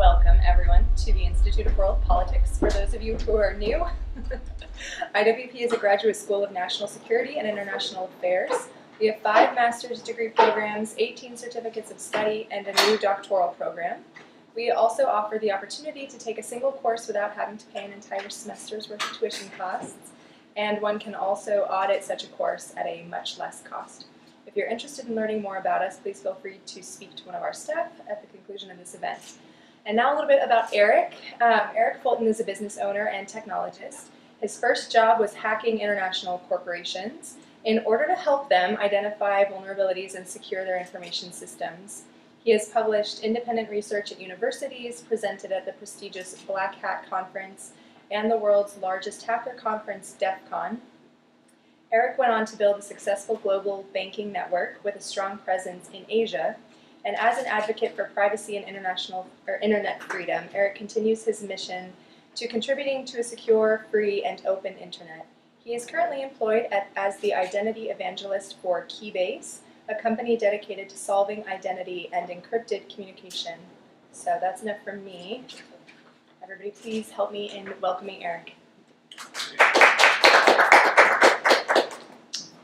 welcome everyone to the Institute of World Politics. For those of you who are new, IWP is a graduate school of national security and international affairs. We have five master's degree programs, 18 certificates of study, and a new doctoral program. We also offer the opportunity to take a single course without having to pay an entire semester's worth of tuition costs, and one can also audit such a course at a much less cost. If you're interested in learning more about us, please feel free to speak to one of our staff at the conclusion of this event. And now a little bit about Eric. Um, Eric Fulton is a business owner and technologist. His first job was hacking international corporations in order to help them identify vulnerabilities and secure their information systems. He has published independent research at universities, presented at the prestigious Black Hat Conference, and the world's largest hacker conference, DEF CON. Eric went on to build a successful global banking network with a strong presence in Asia. And as an advocate for privacy and international or internet freedom, Eric continues his mission to contributing to a secure, free, and open internet. He is currently employed at, as the identity evangelist for Keybase, a company dedicated to solving identity and encrypted communication. So that's enough from me. Everybody please help me in welcoming Eric.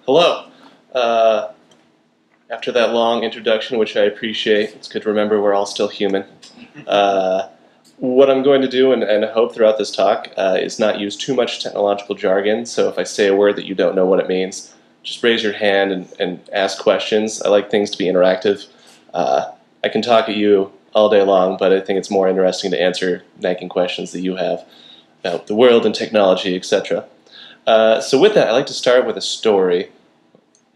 Hello. Uh, after that long introduction, which I appreciate, it's good to remember we're all still human. Uh, what I'm going to do and, and hope throughout this talk uh, is not use too much technological jargon, so if I say a word that you don't know what it means, just raise your hand and, and ask questions. I like things to be interactive. Uh, I can talk at you all day long, but I think it's more interesting to answer nagging questions that you have about the world and technology, etc. Uh, so with that, I'd like to start with a story.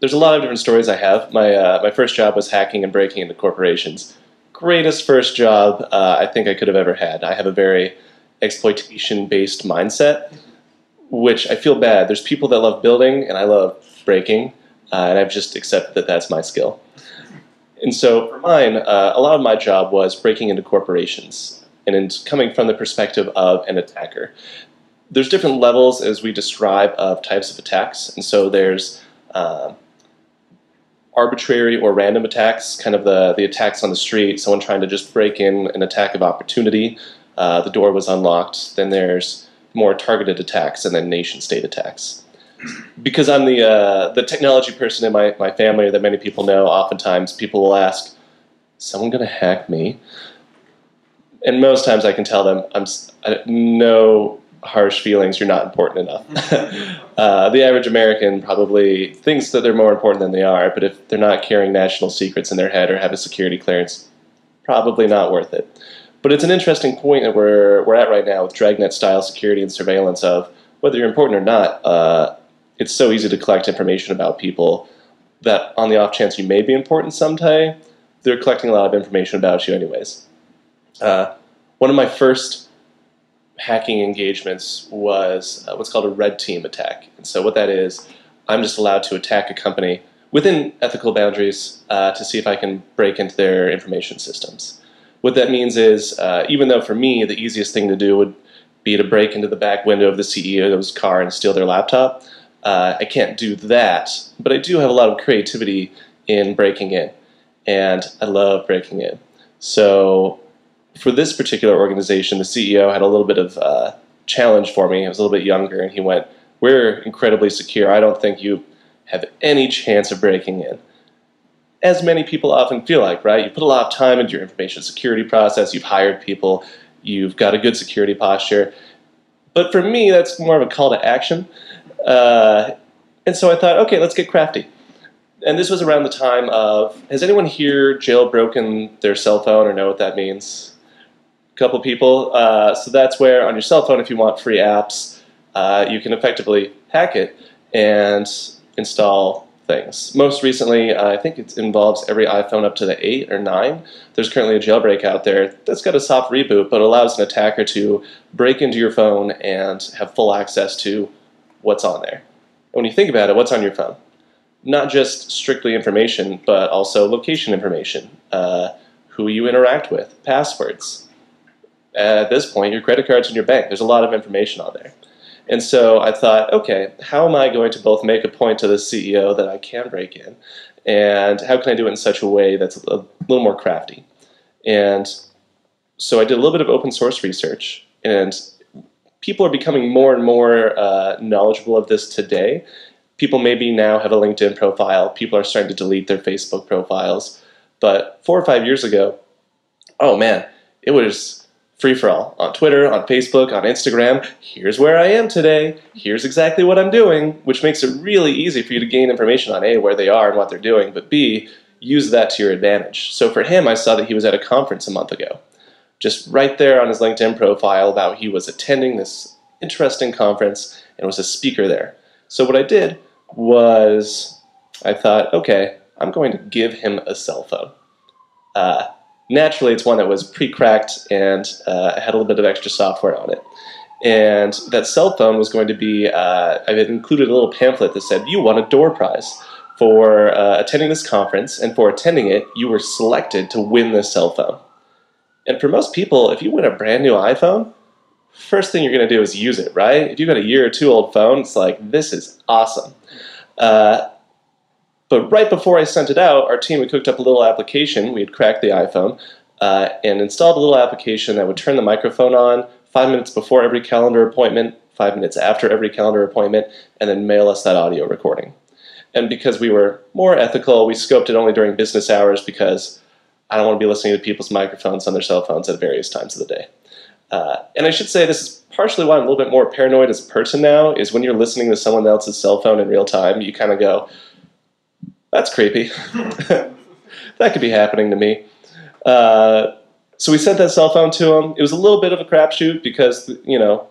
There's a lot of different stories I have. My, uh, my first job was hacking and breaking into corporations greatest first job uh, I think I could have ever had. I have a very exploitation-based mindset, which I feel bad. There's people that love building, and I love breaking, uh, and I've just accepted that that's my skill. And so for mine, uh, a lot of my job was breaking into corporations, and in coming from the perspective of an attacker. There's different levels, as we describe, of types of attacks, and so there's uh, arbitrary or random attacks, kind of the, the attacks on the street, someone trying to just break in an attack of opportunity, uh, the door was unlocked. Then there's more targeted attacks and then nation state attacks. Because I'm the, uh, the technology person in my, my family that many people know, oftentimes people will ask, someone going to hack me? And most times I can tell them, I'm no harsh feelings, you're not important enough. uh, the average American probably thinks that they're more important than they are, but if they're not carrying national secrets in their head or have a security clearance, probably not worth it. But it's an interesting point that we're, we're at right now with Dragnet style security and surveillance of whether you're important or not, uh, it's so easy to collect information about people that on the off chance you may be important someday, they're collecting a lot of information about you anyways. Uh, one of my first hacking engagements was uh, what's called a red team attack. And so what that is, I'm just allowed to attack a company within ethical boundaries uh, to see if I can break into their information systems. What that means is, uh, even though for me the easiest thing to do would be to break into the back window of the CEO's car and steal their laptop, uh, I can't do that. But I do have a lot of creativity in breaking in, and I love breaking in. So for this particular organization, the CEO had a little bit of uh, challenge for me. He was a little bit younger, and he went, "We're incredibly secure. I don't think you have any chance of breaking in." As many people often feel like, right? You put a lot of time into your information security process. You've hired people. You've got a good security posture. But for me, that's more of a call to action. Uh, and so I thought, okay, let's get crafty. And this was around the time of, has anyone here jailbroken their cell phone or know what that means? Couple people. Uh, so that's where on your cell phone, if you want free apps, uh, you can effectively hack it and install things. Most recently, uh, I think it involves every iPhone up to the 8 or 9. There's currently a jailbreak out there that's got a soft reboot, but allows an attacker to break into your phone and have full access to what's on there. And when you think about it, what's on your phone? Not just strictly information, but also location information, uh, who you interact with, passwords, at this point, your credit cards in your bank. There's a lot of information on there. And so I thought, okay, how am I going to both make a point to the CEO that I can break in, and how can I do it in such a way that's a little more crafty? And so I did a little bit of open source research, and people are becoming more and more uh, knowledgeable of this today. People maybe now have a LinkedIn profile. People are starting to delete their Facebook profiles. But four or five years ago, oh man, it was free for all on Twitter, on Facebook, on Instagram. Here's where I am today. Here's exactly what I'm doing, which makes it really easy for you to gain information on A, where they are and what they're doing, but B, use that to your advantage. So for him, I saw that he was at a conference a month ago. Just right there on his LinkedIn profile about he was attending this interesting conference and was a speaker there. So what I did was I thought, okay, I'm going to give him a cell phone. Uh, naturally, it's one that was pre-cracked and uh, had a little bit of extra software on it. And that cell phone was going to be, uh, I had included a little pamphlet that said, you won a door prize for uh, attending this conference, and for attending it, you were selected to win this cell phone. And for most people, if you win a brand new iPhone, first thing you're going to do is use it, right? If you've got a year or two old phone, it's like, this is awesome. Uh, but right before I sent it out, our team had cooked up a little application. We had cracked the iPhone uh, and installed a little application that would turn the microphone on five minutes before every calendar appointment, five minutes after every calendar appointment, and then mail us that audio recording. And because we were more ethical, we scoped it only during business hours because I don't want to be listening to people's microphones on their cell phones at various times of the day. Uh, and I should say this is partially why I'm a little bit more paranoid as a person now, is when you're listening to someone else's cell phone in real time, you kind of go, that's creepy. that could be happening to me. Uh, so we sent that cell phone to him. It was a little bit of a crapshoot because, you know,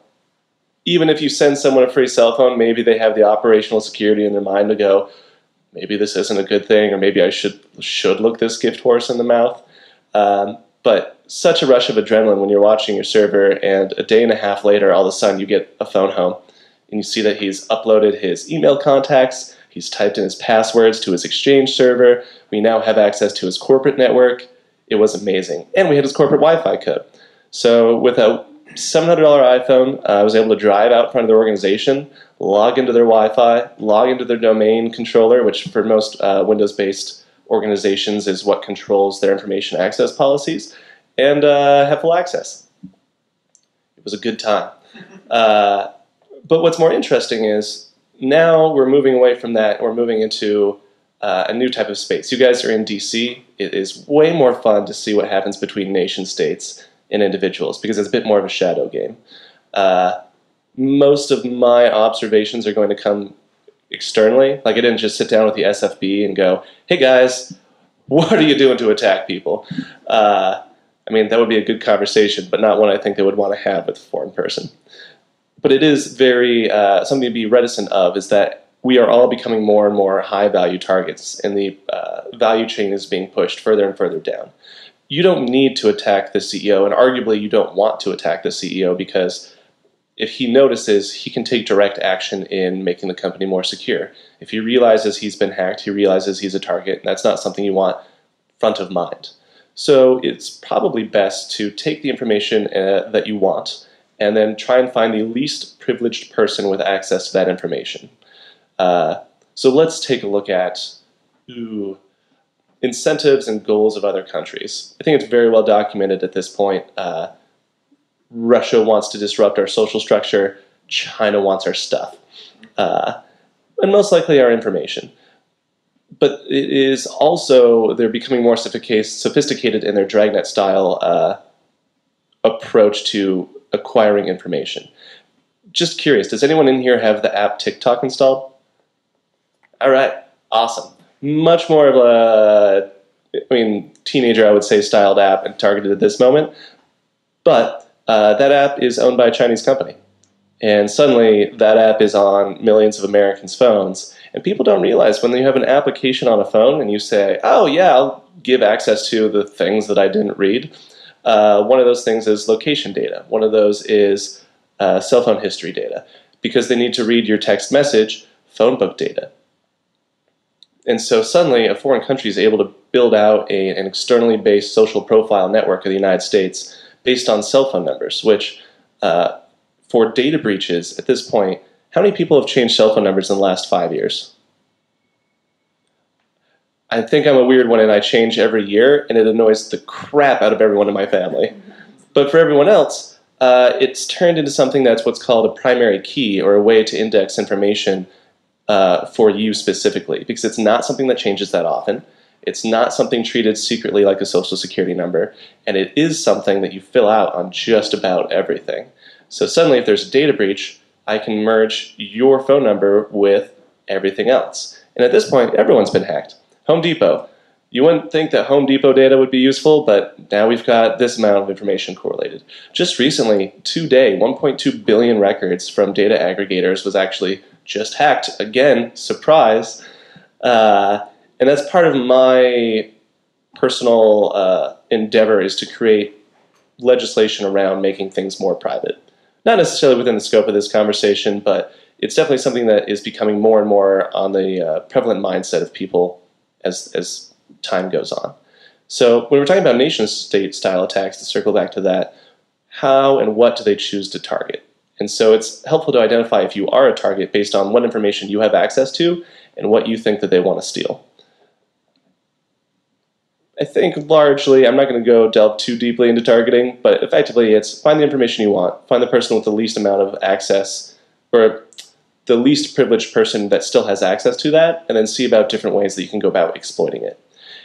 even if you send someone a free cell phone, maybe they have the operational security in their mind to go, maybe this isn't a good thing, or maybe I should should look this gift horse in the mouth. Um, but such a rush of adrenaline when you're watching your server, and a day and a half later, all of a sudden you get a phone home, and you see that he's uploaded his email contacts, He's typed in his passwords to his Exchange server. We now have access to his corporate network. It was amazing. And we had his corporate Wi Fi code. So with a $700 iPhone, uh, I was able to drive out front of their organization, log into their Wi Fi, log into their domain controller, which for most uh, Windows based organizations is what controls their information access policies, and uh, have full access. It was a good time. Uh, but what's more interesting is now we're moving away from that. We're moving into uh, a new type of space. You guys are in DC. It is way more fun to see what happens between nation states and individuals because it's a bit more of a shadow game. Uh, most of my observations are going to come externally. Like I didn't just sit down with the SFB and go, "Hey guys, what are you doing to attack people?" Uh, I mean, that would be a good conversation, but not one I think they would want to have with a foreign person but it is very uh, something to be reticent of is that we are all becoming more and more high value targets, and the uh, value chain is being pushed further and further down. You don't need to attack the CEO, and arguably you don't want to attack the CEO because if he notices, he can take direct action in making the company more secure. If he realizes he's been hacked, he realizes he's a target, and that's not something you want front of mind. So it's probably best to take the information uh, that you want and then try and find the least privileged person with access to that information. Uh, so let's take a look at ooh, incentives and goals of other countries. I think it's very well documented at this point. Uh, Russia wants to disrupt our social structure. China wants our stuff. Uh, and most likely our information. But it is also, they're becoming more sophisticated in their dragnet style uh, approach to acquiring information. Just curious, does anyone in here have the app TikTok installed? All right, awesome. Much more of a, I mean, teenager, I would say, styled app and targeted at this moment. But uh, that app is owned by a Chinese company. And suddenly that app is on millions of Americans' phones. And people don't realize when you have an application on a phone and you say, oh, yeah, I'll give access to the things that I didn't read, uh, one of those things is location data. One of those is uh, cell phone history data because they need to read your text message, phone book data. And so suddenly a foreign country is able to build out a, an externally based social profile network of the United States based on cell phone numbers, which uh, for data breaches at this point, how many people have changed cell phone numbers in the last five years? I think I'm a weird one and I change every year and it annoys the crap out of everyone in my family. But for everyone else, uh, it's turned into something that's what's called a primary key or a way to index information uh, for you specifically, because it's not something that changes that often. It's not something treated secretly like a social security number, and it is something that you fill out on just about everything. So suddenly, if there's a data breach, I can merge your phone number with everything else. And at this point, everyone's been hacked. Home Depot. You wouldn't think that Home Depot data would be useful, but now we've got this amount of information correlated. Just recently, today, 1.2 billion records from data aggregators was actually just hacked. Again, surprise. Uh, and that's part of my personal uh, endeavor is to create legislation around making things more private. Not necessarily within the scope of this conversation, but it's definitely something that is becoming more and more on the uh, prevalent mindset of people as, as time goes on. So when we're talking about nation state style attacks, to circle back to that, how and what do they choose to target? And so it's helpful to identify if you are a target based on what information you have access to and what you think that they want to steal. I think largely, I'm not going to go delve too deeply into targeting, but effectively it's find the information you want, find the person with the least amount of access, or the least privileged person that still has access to that, and then see about different ways that you can go about exploiting it.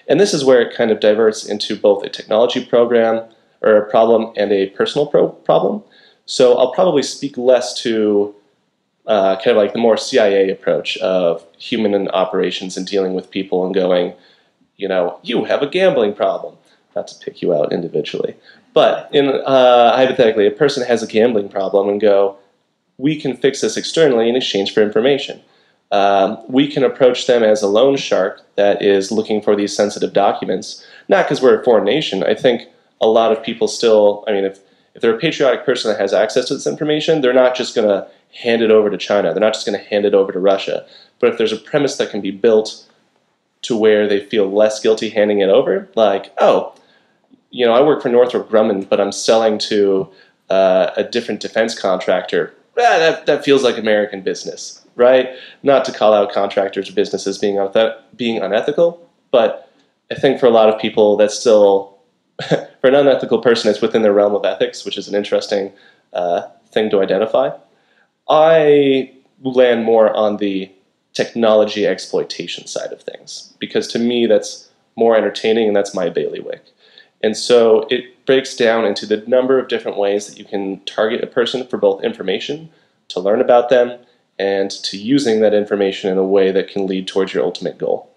And this is where it kind of diverts into both a technology program or a problem and a personal pro problem. So I'll probably speak less to uh, kind of like the more CIA approach of human operations and dealing with people and going, you know, you have a gambling problem. Not to pick you out individually, but in uh, hypothetically, a person has a gambling problem and go, we can fix this externally in exchange for information. Um, we can approach them as a loan shark that is looking for these sensitive documents, not because we're a foreign nation. I think a lot of people still, I mean, if, if they're a patriotic person that has access to this information, they're not just going to hand it over to China. They're not just going to hand it over to Russia. But if there's a premise that can be built to where they feel less guilty handing it over, like, oh, you know, I work for Northrop Grumman, but I'm selling to uh, a different defense contractor ah, that, that feels like American business, right? Not to call out contractors or businesses being, being unethical, but I think for a lot of people, that's still, for an unethical person, it's within their realm of ethics, which is an interesting uh, thing to identify. I land more on the technology exploitation side of things because to me that's more entertaining and that's my bailiwick. And so it breaks down into the number of different ways that you can target a person for both information, to learn about them, and to using that information in a way that can lead towards your ultimate goal.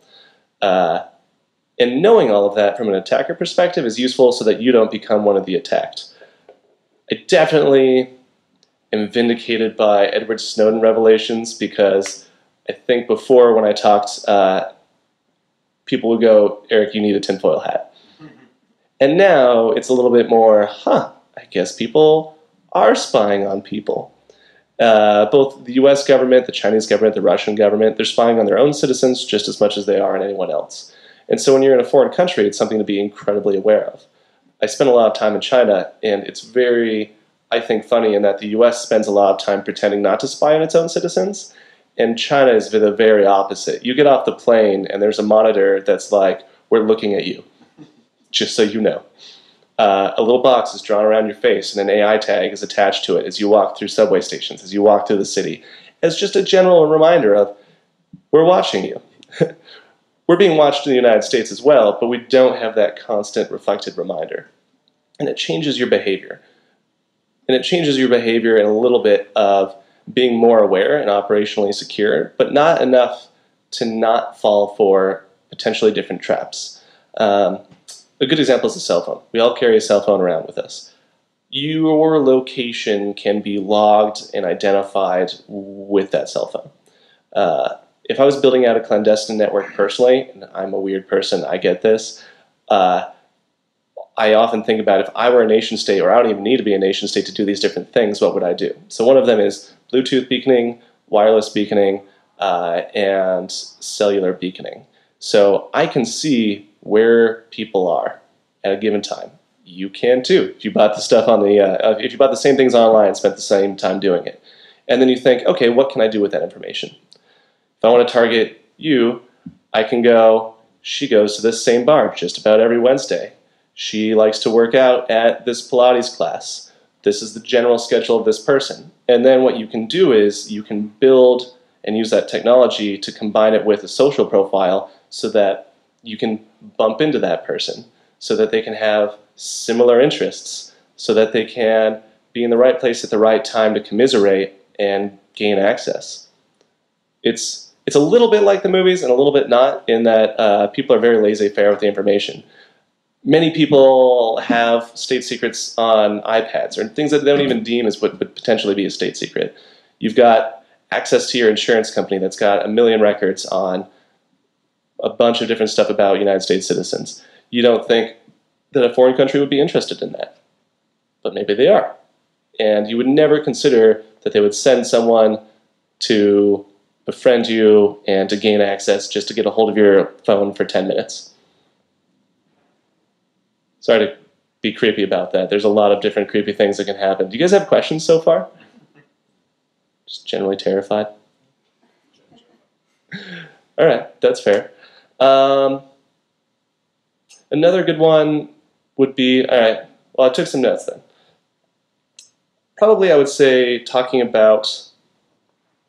Uh, and knowing all of that from an attacker perspective is useful so that you don't become one of the attacked. I definitely am vindicated by Edward Snowden revelations because I think before when I talked, uh, people would go, Eric, you need a tinfoil hat. And now it's a little bit more, huh, I guess people are spying on people. Uh, both the US government, the Chinese government, the Russian government, they're spying on their own citizens just as much as they are on anyone else. And so when you're in a foreign country, it's something to be incredibly aware of. I spent a lot of time in China, and it's very, I think, funny in that the US spends a lot of time pretending not to spy on its own citizens, and China is the very opposite. You get off the plane, and there's a monitor that's like, we're looking at you just so you know. Uh, a little box is drawn around your face and an AI tag is attached to it as you walk through subway stations, as you walk through the city, as just a general reminder of, we're watching you. we're being watched in the United States as well, but we don't have that constant reflected reminder. And it changes your behavior. And it changes your behavior in a little bit of being more aware and operationally secure, but not enough to not fall for potentially different traps. Um, a good example is a cell phone. We all carry a cell phone around with us. Your location can be logged and identified with that cell phone. Uh, if I was building out a clandestine network personally, and I'm a weird person, I get this. Uh, I often think about if I were a nation state, or I don't even need to be a nation state to do these different things, what would I do? So one of them is Bluetooth beaconing, wireless beaconing, uh, and cellular beaconing. So I can see where people are at a given time. You can too. If you bought the stuff on the, uh, if you bought the same things online, spent the same time doing it, and then you think, okay, what can I do with that information? If I want to target you, I can go. She goes to this same bar just about every Wednesday. She likes to work out at this Pilates class. This is the general schedule of this person. And then what you can do is you can build and use that technology to combine it with a social profile so that you can bump into that person, so that they can have similar interests, so that they can be in the right place at the right time to commiserate and gain access. It's it's a little bit like the movies and a little bit not in that uh, people are very laissez-faire with the information. Many people have state secrets on iPads or things that they don't even deem as what would potentially be a state secret. You've got access to your insurance company that's got a million records on a bunch of different stuff about United States citizens. You don't think that a foreign country would be interested in that, but maybe they are. And you would never consider that they would send someone to befriend you and to gain access just to get a hold of your phone for 10 minutes. Sorry to be creepy about that. There's a lot of different creepy things that can happen. Do you guys have questions so far? Just generally terrified? All right, that's fair. Um, another good one would be, all right, well, I took some notes then. Probably I would say talking about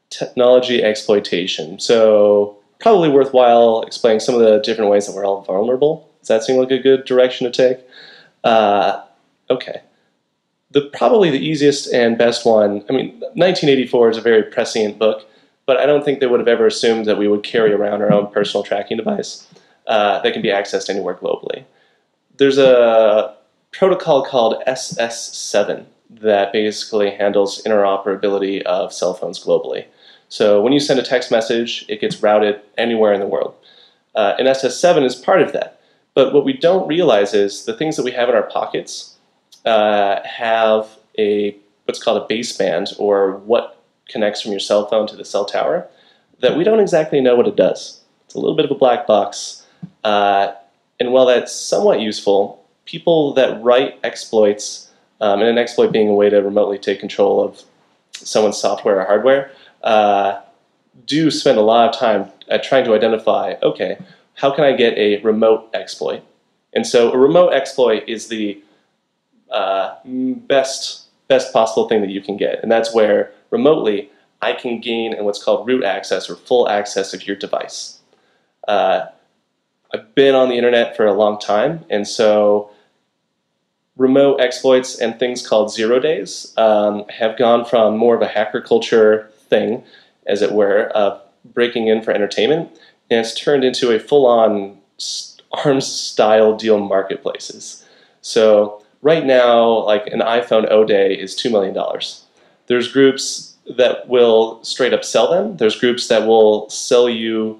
technology exploitation. So probably worthwhile explaining some of the different ways that we're all vulnerable. Does that seem like a good direction to take? Uh, okay. The probably the easiest and best one. I mean, 1984 is a very prescient book, but I don't think they would have ever assumed that we would carry around our own personal tracking device uh, that can be accessed anywhere globally. There's a protocol called SS7 that basically handles interoperability of cell phones globally. So when you send a text message, it gets routed anywhere in the world. Uh, and SS7 is part of that. But what we don't realize is the things that we have in our pockets uh, have a what's called a baseband, or what connects from your cell phone to the cell tower, that we don't exactly know what it does. It's a little bit of a black box. Uh, and while that's somewhat useful, people that write exploits, um, and an exploit being a way to remotely take control of someone's software or hardware, uh, do spend a lot of time at trying to identify, okay, how can I get a remote exploit? And so a remote exploit is the uh, best best possible thing that you can get, and that's where remotely I can gain in what's called root access or full access of your device. Uh, I've been on the internet for a long time, and so remote exploits and things called zero days um, have gone from more of a hacker culture thing, as it were, of breaking in for entertainment, and it's turned into a full-on arms-style deal marketplaces. So right now, like an iPhone O Day is $2 million. There's groups that will straight up sell them. There's groups that will sell you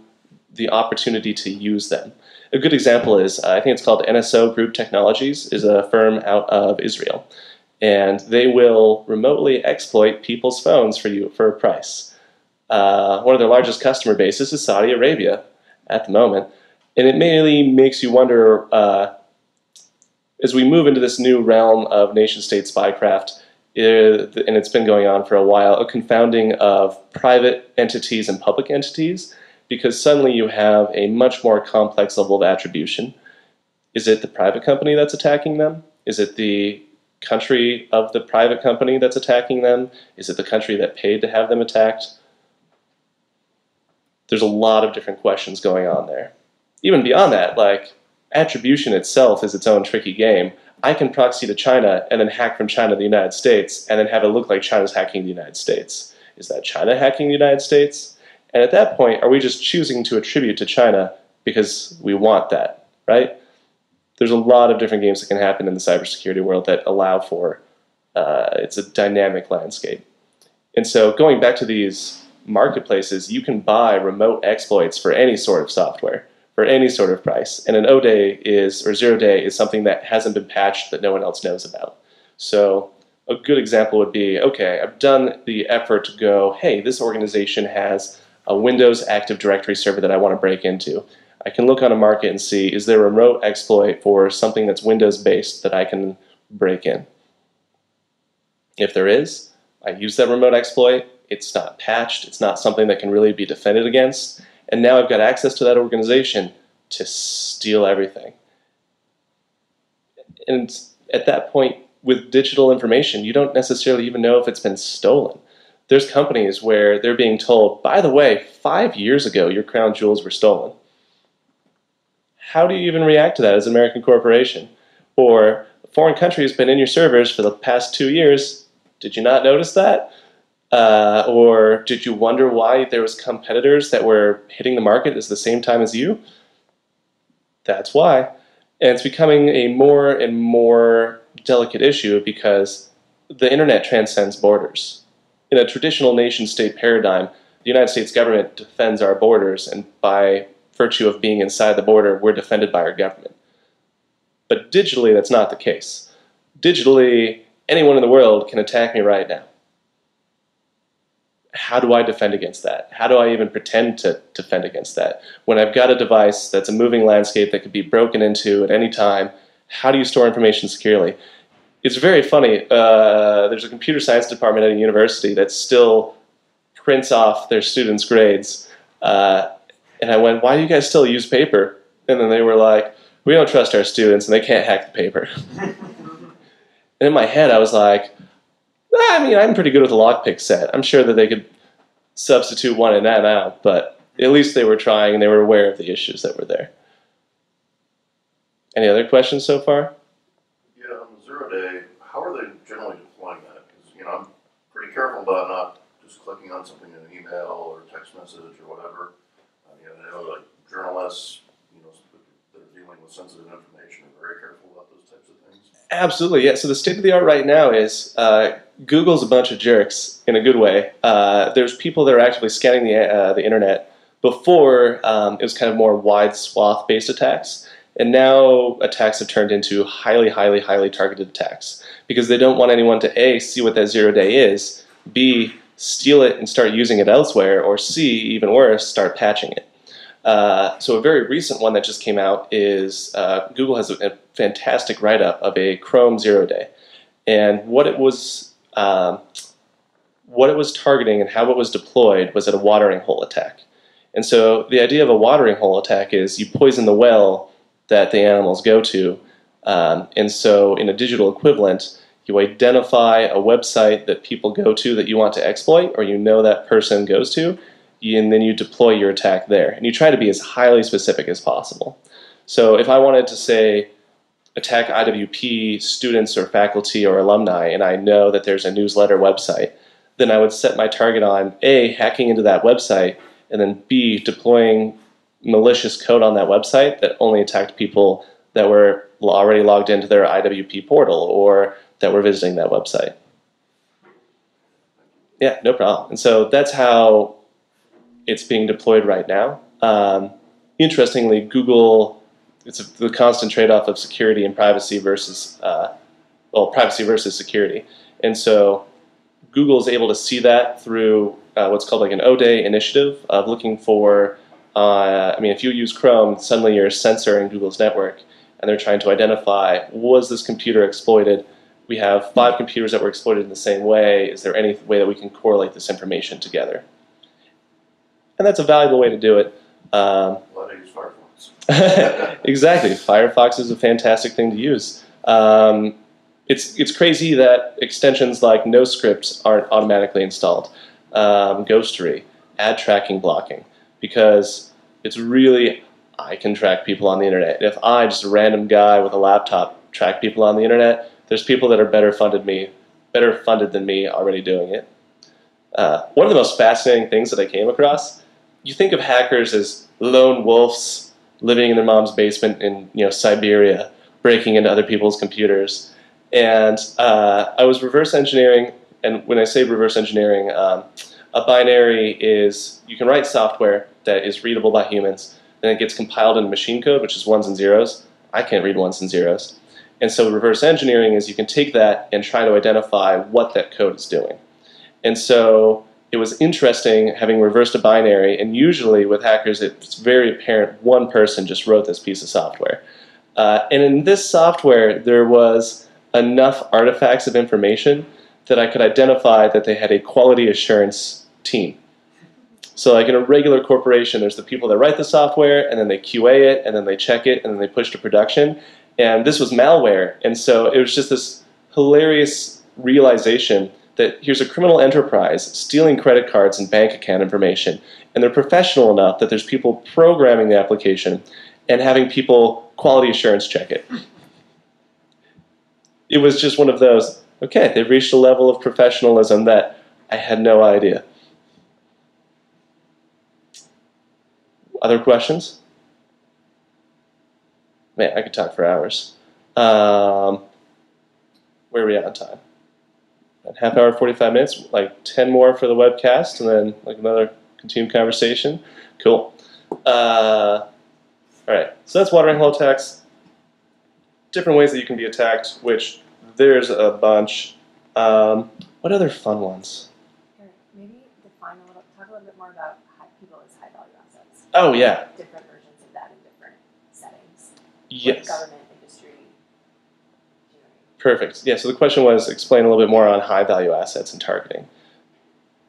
the opportunity to use them. A good example is, uh, I think it's called NSO Group Technologies, is a firm out of Israel and they will remotely exploit people's phones for you for a price. Uh, one of their largest customer bases is Saudi Arabia at the moment, and it mainly makes you wonder uh, as we move into this new realm of nation-state spycraft, Uh, and it's been going on for a while, a confounding of private entities and public entities, because suddenly you have a much more complex level of attribution. Is it the private company that's attacking them? Is it the country of the private company that's attacking them? Is it the country that paid to have them attacked? There's a lot of different questions going on there. Even beyond that, like attribution itself is its own tricky game. I can proxy to China and then hack from China to the United States and then have it look like China's hacking the United States. Is that China hacking the United States? And at that point, are we just choosing to attribute to China because we want that, right? there's a lot of different games that can happen in the cybersecurity world that allow for uh, it's a dynamic landscape. And so going back to these marketplaces, you can buy remote exploits for any sort of software for any sort of price. And an O day is or zero day is something that hasn't been patched that no one else knows about. So a good example would be, okay, I've done the effort to go, hey, this organization has a Windows Active Directory server that I want to break into. I can look on a market and see is there a remote exploit for something that's Windows based that I can break in. If there is, I use that remote exploit. It's not patched. It's not something that can really be defended against. And now I've got access to that organization to steal everything. And at that point, with digital information, you don't necessarily even know if it's been stolen. There's companies where they're being told, by the way, five years ago your crown jewels were stolen. How do you even react to that as an American corporation? Or a foreign country has been in your servers for the past two years. Did you not notice that? Uh, or did you wonder why there was competitors that were hitting the market at the same time as you? That's why. And it's becoming a more and more delicate issue because the internet transcends borders. In a traditional nation state paradigm, the United States government defends our borders, and by virtue of being inside the border, we're defended by our government. But digitally, that's not the case. Digitally, anyone in the world can attack me right now. How do I defend against that? How do I even pretend to defend against that? When I've got a device that's a moving landscape that could be broken into at any time, how do you store information securely? It's very funny. Uh, there's a computer science department at a university that still prints off their students' grades. Uh, and I went, why do you guys still use paper? And then they were like, we don't trust our students and they can't hack the paper. and in my head, I was like, I mean, I'm pretty good with a lockpick set. I'm sure that they could substitute one in that out, but at least they were trying and they were aware of the issues that were there. Any other questions so far? Yeah, on the zero day, how are they generally deploying that? Because, you know, I'm pretty careful about not just clicking on something in an email or text message or whatever. I mean, I know like journalists, you know, that are dealing with sensitive information are very careful about those types of things. Absolutely, yeah. So the state of the art right now is uh, Google's a bunch of jerks in a good way. Uh, there's people that are actively scanning the, uh, the internet. Before, um, it was kind of more wide swath based attacks. And now attacks have turned into highly, highly, highly targeted attacks because they don't want anyone to A, see what that zero day is, B, steal it and start using it elsewhere, or C, even worse, start patching it. Uh, so a very recent one that just came out is uh, Google has a, a fantastic write-up of a Chrome zero day, and what it was um, what it was targeting and how it was deployed was at a watering hole attack. And so the idea of a watering hole attack is you poison the well that the animals go to. Um, and so, in a digital equivalent, you identify a website that people go to that you want to exploit, or you know that person goes to, and then you deploy your attack there. And you try to be as highly specific as possible. So, if I wanted to say, attack IWP students or faculty or alumni, and I know that there's a newsletter website, then I would set my target on A, hacking into that website, and then B, deploying malicious code on that website that only attacked people that were already logged into their IWP portal or that were visiting that website. Yeah, no problem. And so that's how it's being deployed right now. Um, interestingly, Google, it's a, the constant trade-off of security and privacy versus, uh, well, privacy versus security. And so Google is able to see that through uh, what's called like an O-Day initiative of looking for uh, I mean, if you use Chrome, suddenly you're in Google's network, and they're trying to identify was this computer exploited? We have five computers that were exploited in the same way. Is there any way that we can correlate this information together? And that's a valuable way to do it. Um, Why do use Firefox? exactly. Firefox is a fantastic thing to use. Um, it's, it's crazy that extensions like NoScript aren't automatically installed. Um, Ghostery, ad tracking blocking because it's really I can track people on the internet. If I, just a random guy with a laptop, track people on the internet, there's people that are better funded me, better funded than me already doing it. Uh, one of the most fascinating things that I came across, you think of hackers as lone wolves living in their mom's basement in you know Siberia, breaking into other people's computers. And uh, I was reverse engineering, and when I say reverse engineering, um, a binary is you can write software that is readable by humans, then it gets compiled into machine code, which is ones and zeros. I can't read ones and zeros. And so reverse engineering is you can take that and try to identify what that code is doing. And so it was interesting having reversed a binary, and usually with hackers, it's very apparent one person just wrote this piece of software. Uh, and in this software, there was enough artifacts of information that I could identify that they had a quality assurance team. So like in a regular corporation, there's the people that write the software, and then they QA it, and then they check it, and then they push to production. and this was malware. And so it was just this hilarious realization that here's a criminal enterprise stealing credit cards and bank account information, and they're professional enough that there's people programming the application and having people quality assurance check it. It was just one of those, okay, they've reached a level of professionalism that I had no idea. Other questions? Man, I could talk for hours. Um, where are we at on time? A half hour, 45 minutes, like 10 more for the webcast, and then like another continued conversation. Cool. Uh, all right, so that's watering hole attacks. Different ways that you can be attacked, which there's a bunch. Um, what other fun ones? Maybe define a little, talk a little bit more about people as high value assets. Oh, yeah. Different versions of that in different settings. like Yes. Government, industry, engineering. Perfect. Yeah, so the question was explain a little bit more on high value assets and targeting.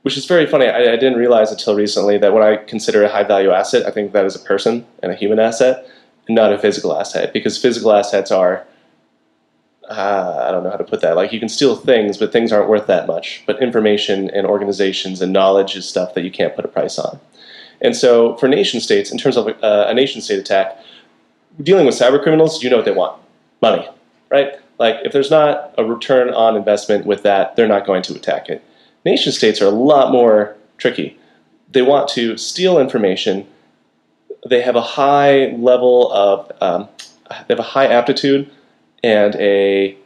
Which is very funny. I, I didn't realize until recently that when I consider a high value asset, I think that is a person and a human asset, and not a physical asset. Because physical assets are, uh, I don't know how to put that. Like you can steal things, but things aren't worth that much. But information and organizations and knowledge is stuff that you can't put a price on. And so for nation states, in terms of uh, a nation state attack, dealing with cyber criminals, you know what they want money, right? Like, if there's not a return on investment with that, they're not going to attack it. Nation states are a lot more tricky. They want to steal information. They have a high level of, um, they have a high aptitude and a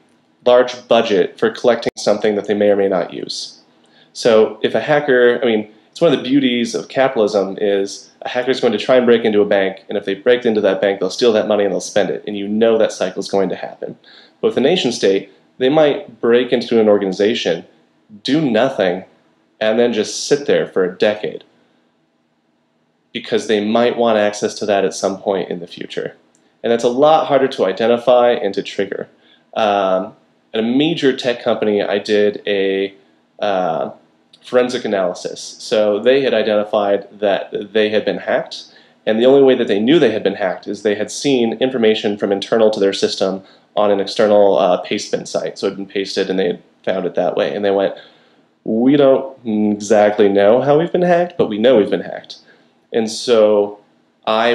large budget for collecting something that they may or may not use. So, if a hacker, I mean, it's one of the beauties of capitalism is a hacker is going to try and break into a bank, and if they break into that bank, they'll steal that money and they'll spend it, and you know that cycle is going to happen. With a nation state, they might break into an organization, do nothing, and then just sit there for a decade because they might want access to that at some point in the future. And that's a lot harder to identify and to trigger. Um, at a major tech company, I did a uh, forensic analysis. So they had identified that they had been hacked, and the only way that they knew they had been hacked is they had seen information from internal to their system on an external uh, pastebin site. So it had been pasted, and they had found it that way. And they went, "We don't exactly know how we've been hacked, but we know we've been hacked." And so I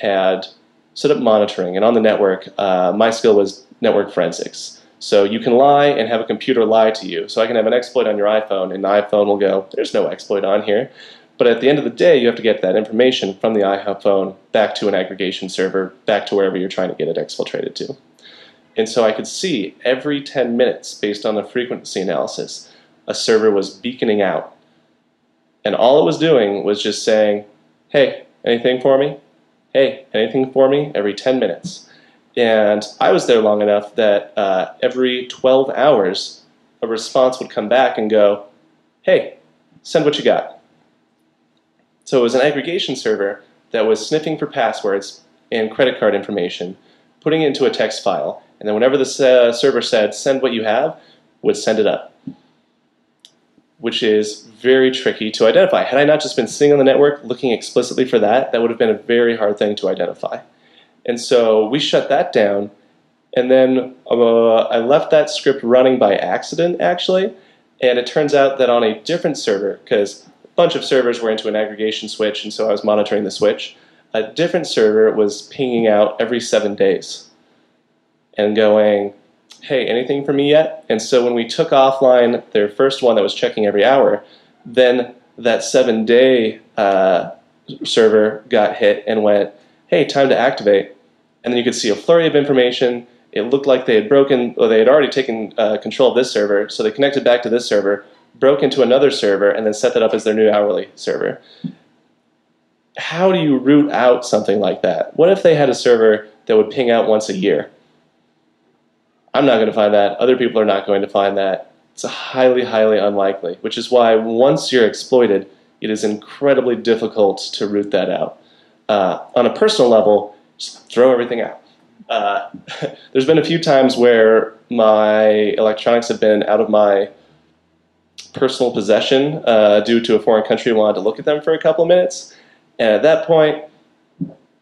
had set up monitoring, and on the network, uh, my skill was network forensics. So you can lie and have a computer lie to you. So I can have an exploit on your iPhone, and the iPhone will go, "There's no exploit on here." But at the end of the day, you have to get that information from the iPhone back to an aggregation server, back to wherever you're trying to get it exfiltrated to. And so I could see every 10 minutes, based on the frequency analysis, a server was beaconing out. And all it was doing was just saying, hey, anything for me? Hey, anything for me? Every 10 minutes. And I was there long enough that uh, every 12 hours, a response would come back and go, hey, send what you got. So it was an aggregation server that was sniffing for passwords and credit card information, putting it into a text file, and then whenever the uh, server said, send what you have, would send it up, which is very tricky to identify. Had I not just been sitting on the network looking explicitly for that, that would have been a very hard thing to identify. And so we shut that down, and then uh, I left that script running by accident, actually, and it turns out that on a different server, because a bunch of servers were into an aggregation switch, and so I was monitoring the switch, a different server was pinging out every seven days and going, hey, anything for me yet? And so when we took offline their first one that was checking every hour, then that seven day uh, server got hit and went, hey, time to activate. And then you could see a flurry of information. It looked like they had broken, or they had already taken uh, control of this server, so they connected back to this server, broke into another server, and then set that up as their new hourly server. How do you root out something like that? What if they had a server that would ping out once a year? I'm not going to find that. Other people are not going to find that. It's highly, highly unlikely, which is why once you're exploited, it is incredibly difficult to root that out. Uh, on a personal level, just throw everything out. Uh, there's been a few times where my electronics have been out of my personal possession uh, due to a foreign country wanted to look at them for a couple of minutes. And at that point,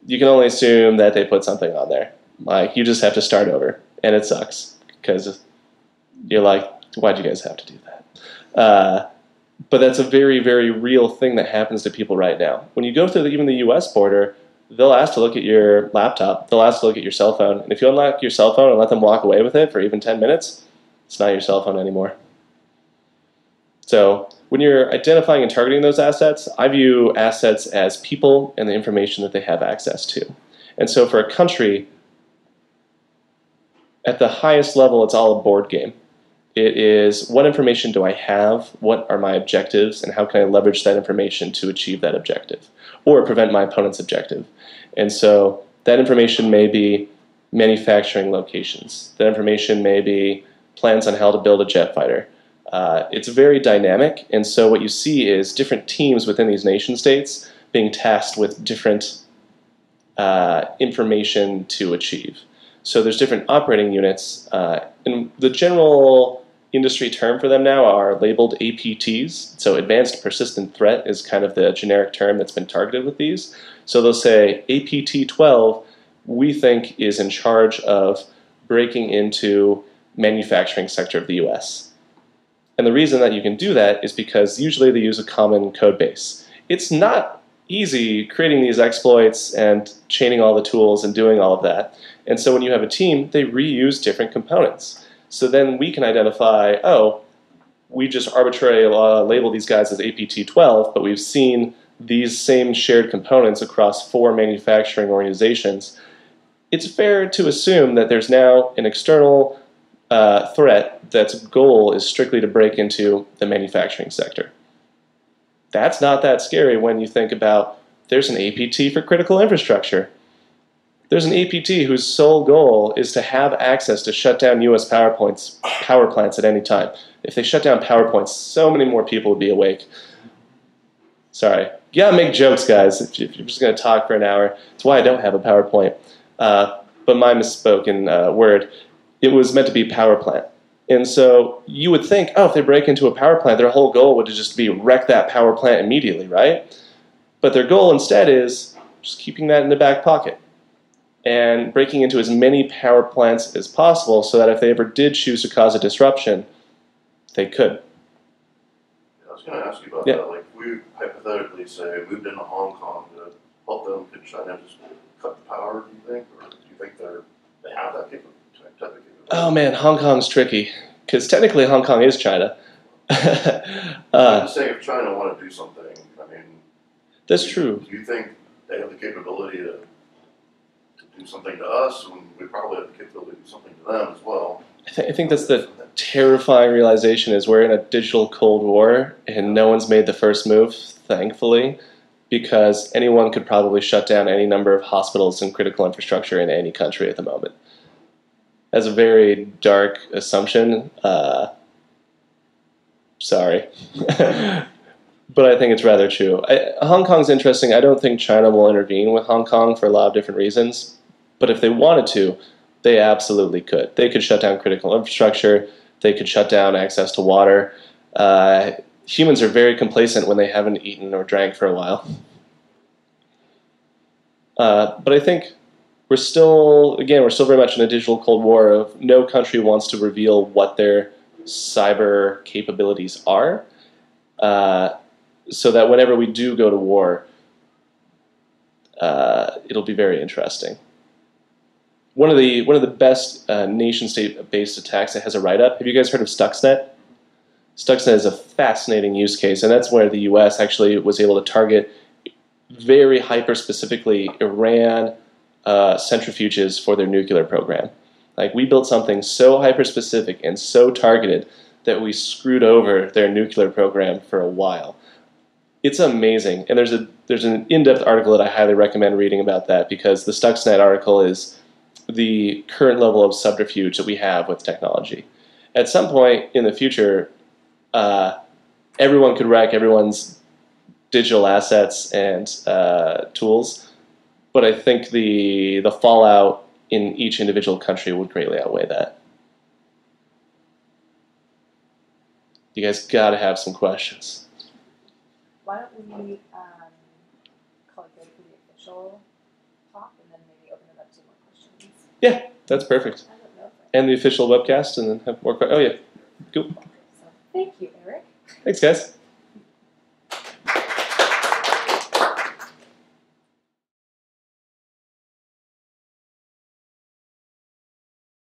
you can only assume that they put something on there. Like you just have to start over, and it sucks because you're like, why'd you guys have to do that? Uh, but that's a very, very real thing that happens to people right now. When you go through the, even the U.S. border, they'll ask to look at your laptop. They'll ask to look at your cell phone, and if you unlock your cell phone and let them walk away with it for even ten minutes, it's not your cell phone anymore. So when you're identifying and targeting those assets, I view assets as people and the information that they have access to. And so for a country, at the highest level, it's all a board game. It is what information do I have, what are my objectives, and how can I leverage that information to achieve that objective or prevent my opponent's objective. And so that information may be manufacturing locations, that information may be plans on how to build a jet fighter. Uh, it's very dynamic, and so what you see is different teams within these nation states being tasked with different uh, information to achieve. So there's different operating units, uh, and the general industry term for them now are labeled APTs. So advanced persistent threat is kind of the generic term that's been targeted with these. So they'll say APT 12 we think is in charge of breaking into manufacturing sector of the US. And the reason that you can do that is because usually they use a common code base. It's not easy creating these exploits and chaining all the tools and doing all of that. And so when you have a team, they reuse different components. So then we can identify, oh, we just arbitrarily uh, label these guys as APT 12, but we've seen these same shared components across four manufacturing organizations. It's fair to assume that there's now an external uh, threat that's goal is strictly to break into the manufacturing sector. That's not that scary when you think about there's an APT for critical infrastructure. There's an APT whose sole goal is to have access to shut down U.S. power, points, power plants at any time. If they shut down power plants, so many more people would be awake. Sorry. You gotta make jokes, guys. If you're just gonna talk for an hour, it's why I don't have a PowerPoint. Uh, but my misspoken uh, word it was meant to be power plant. And so you would think, oh, if they break into a power plant, their whole goal would just be wreck that power plant immediately, right? But their goal instead is just keeping that in the back pocket and breaking into as many power plants as possible so that if they ever did choose to cause a disruption, they could. I was going to ask you about Yeah. that. Like, we hypothetically say moved into Hong Kong to help them, could China just cut the power? Do you think, or do you think they're they have that? Type of capability? Oh man, Hong Kong's tricky because technically Hong Kong is China. I'm uh, saying, if China want to do something, I mean, that's do true. Do you think they have the capability to to do something to us, when we probably have the capability to do something to them as well? I, th- I think that's the terrifying realization is we're in a digital cold war and no one's made the first move thankfully because anyone could probably shut down any number of hospitals and critical infrastructure in any country at the moment that's a very dark assumption uh, sorry but i think it's rather true I, hong kong's interesting i don't think china will intervene with hong kong for a lot of different reasons but if they wanted to they absolutely could. They could shut down critical infrastructure. They could shut down access to water. Uh, humans are very complacent when they haven't eaten or drank for a while. Uh, but I think we're still, again, we're still very much in a digital cold war of no country wants to reveal what their cyber capabilities are, uh, so that whenever we do go to war, uh, it'll be very interesting one of the one of the best uh, nation state based attacks that has a write up. Have you guys heard of Stuxnet? Stuxnet is a fascinating use case, and that's where the U.S. actually was able to target very hyper specifically Iran uh, centrifuges for their nuclear program. Like we built something so hyper specific and so targeted that we screwed over their nuclear program for a while. It's amazing, and there's a there's an in depth article that I highly recommend reading about that because the Stuxnet article is the current level of subterfuge that we have with technology. At some point in the future, uh, everyone could wreck everyone's digital assets and uh, tools, but I think the the fallout in each individual country would greatly outweigh that. You guys got to have some questions. Why don't we um, call it good for the official talk and then maybe open it up to more questions? Yeah, that's perfect. I don't know. And the official webcast, and then have more. Oh yeah, cool. So, thank you, Eric. thanks guys.